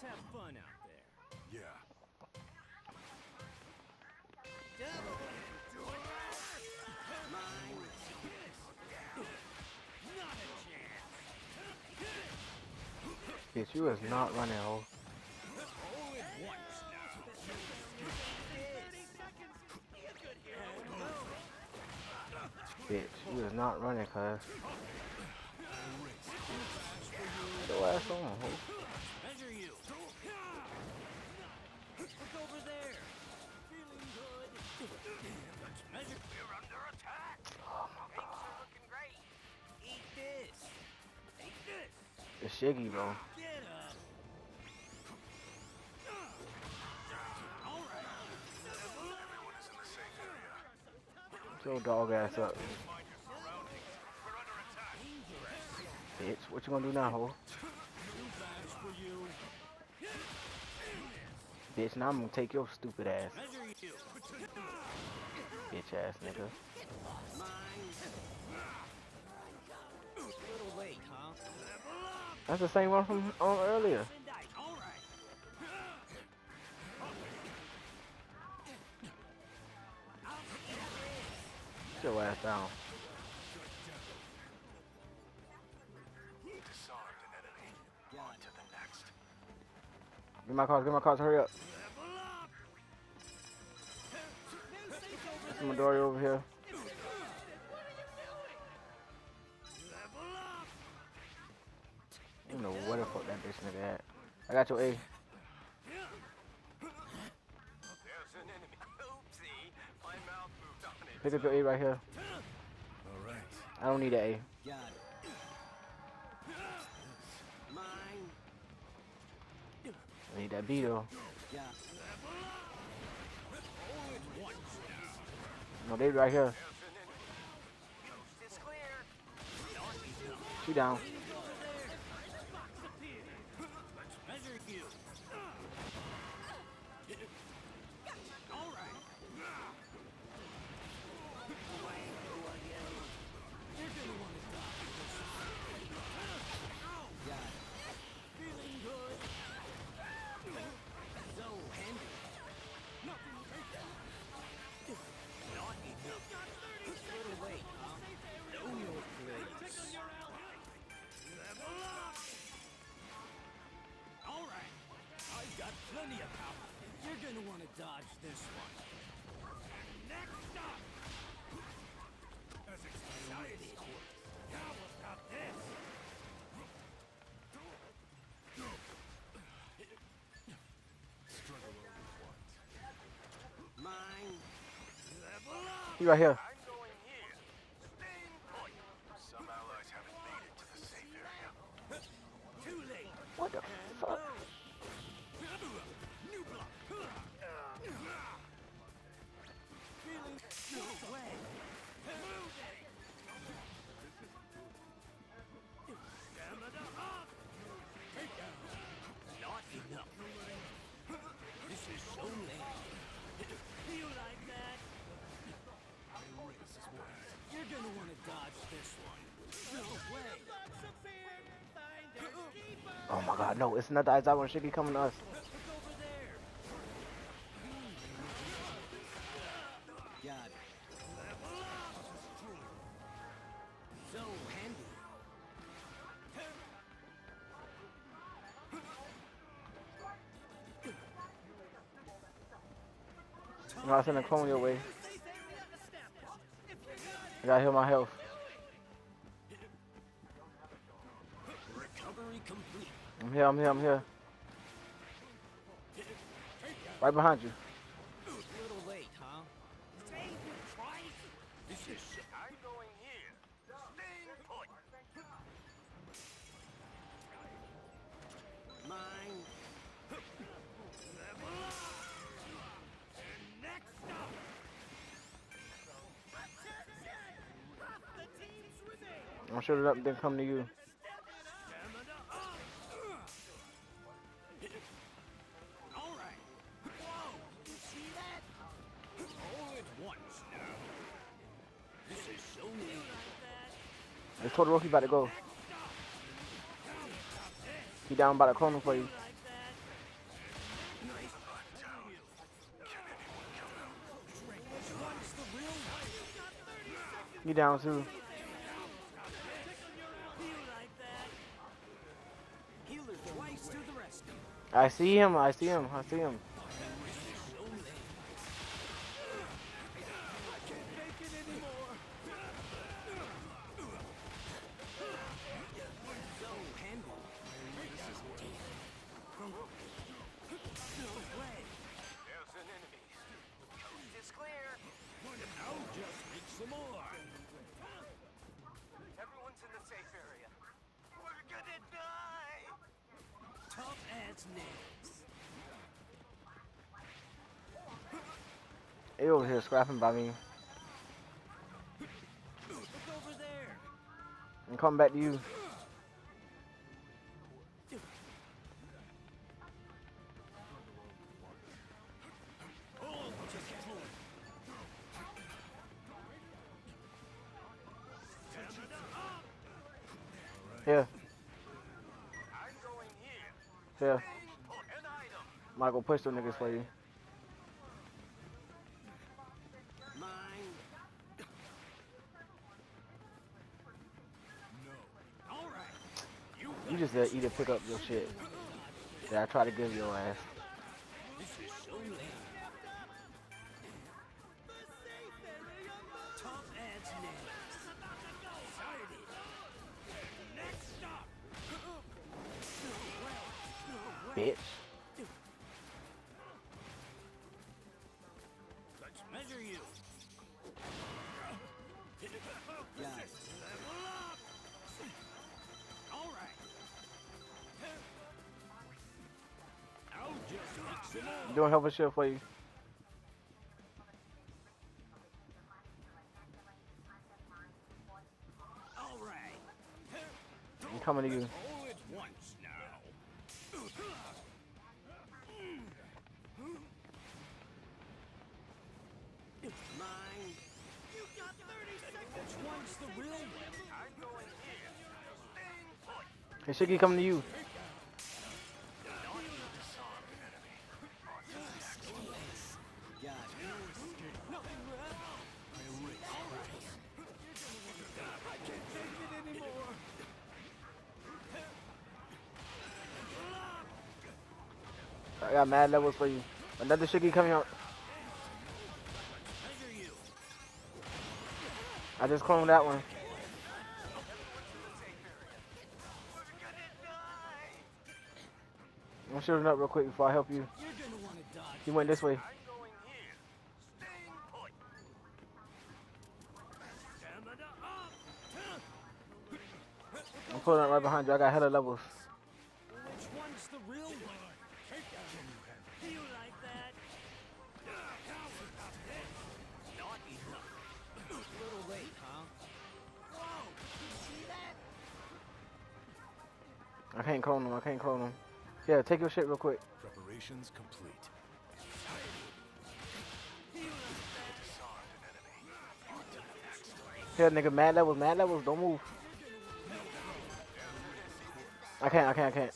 Let's have fun out there. Yeah. Bitch, you is not running, ho. Bitch, you is not running, cuz. Get your ass on, ho. We're under attack. Oh god. are looking great. Eat this. This. It's Shiggy, bro. Get up. All right. Everyone is in the area. Dog ass up. Bitch, what you gonna do now, ho? Bitch, now I'm gonna take your stupid ass. Bitch ass nigga. That's the same one from on earlier. All right. Get your ass down. Get my cards, get my cards, hurry up. There's Midori over here. I don't know where the fuck that bitch nigga at. I got your A. Pick up your A right here. All right. I don't need an A. I need that B though. No, they right here. She down. Plenty of power. You're gonna want to dodge this one. Next up. As exciting. How about this? Struggle over what? Mine. Level up. He right here. I'm going here. Oh my god, no, it's not the Aizawa Shiggy coming to us. I'm not sending a clone your way. I gotta heal my health. I'm here, I'm here, I'm here. Right behind you. I'm sure that didn't come to you. Total rookie about to go. He down by the corner for you. He down too. I see him, I see him, I see him. They over here scrapping by me. I'm coming back to you. Here, here. Michael, push them niggas for you. You just uh, either pick up your shit. Yeah, I try to give your ass. This Doing help shit for you. I'm coming to you. All at once now. Mine. You got 30 seconds. Which one's the real one? I'm going here. Staying put. Hey, Shiggy coming to you. Mad levels for you. Another Shiggy coming out. I just cloned that one. I'm shooting up real quick before I help you. He went this way. I'm pulling up right behind you. I got hella levels. I can't clone him. I can't clone him. Yeah, take your shit real quick. Preparations complete. Do you like Here, nigga, mad levels, mad levels. Don't move. I can't, I can't, I can't.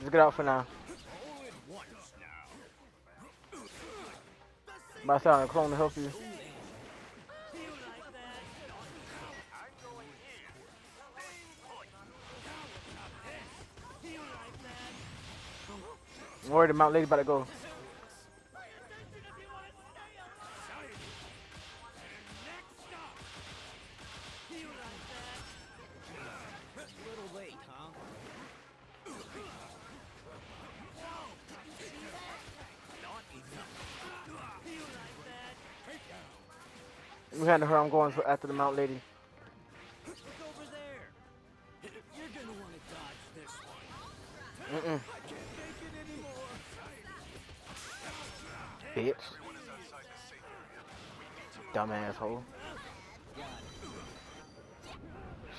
Just get out for now. that? All at once. By I clone to help you. Not enough. Do you like that? You handle her. I'm going after the Mount Lady.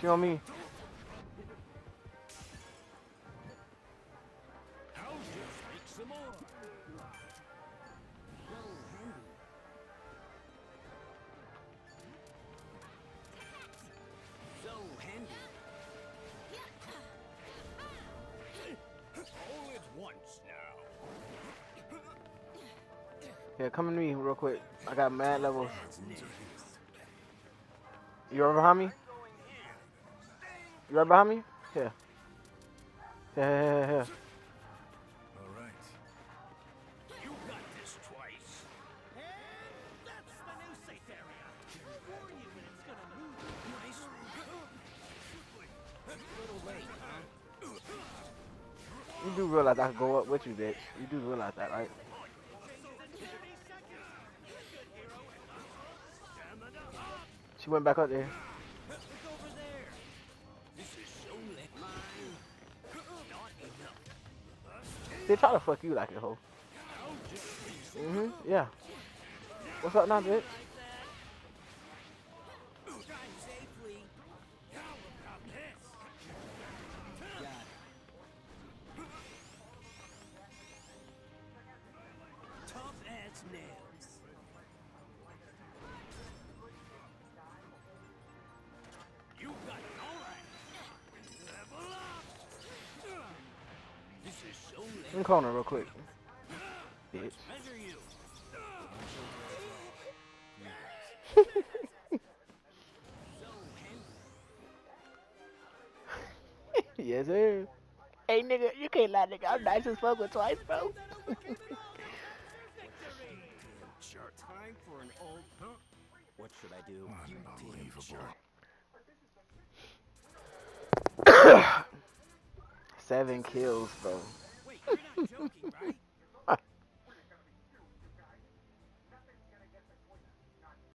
Once me. Yeah, come to me real quick. I got mad levels. You right behind me? You right behind me? Here. Here, here, here, here. All right. You got this twice. And that's the new safe area. Warn you when it's gonna move. Nice. Little late, huh? You do realize I can go up with you, bitch. You do realize that, right? She went back up there. They try to fuck you like a hoe. Mm-hmm, yeah. What's up now, bitch? In the corner real quick. Bitch. Measure you. So handy. yes, sir. Hey, nigga, you can't lie, nigga. I'm nice as fuck with Twice, bro. Victory! Sure. Time for an old huh? What should I do? You damn Unbelievable. Seven kills, bro. You're not joking.